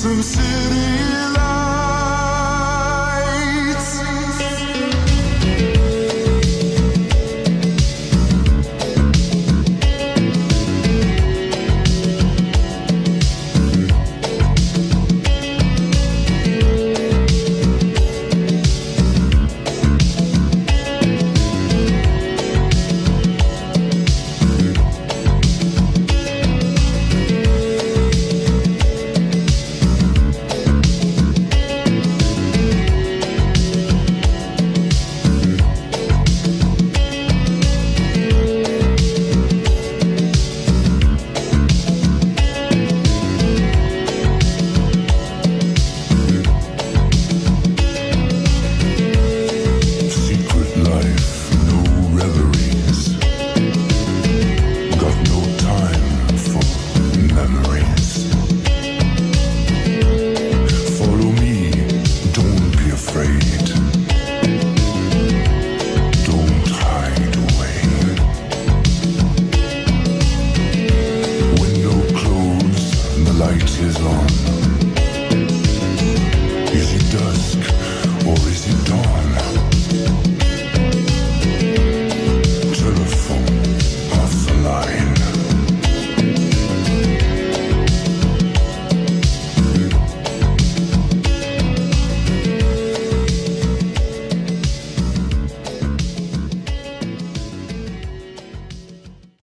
some city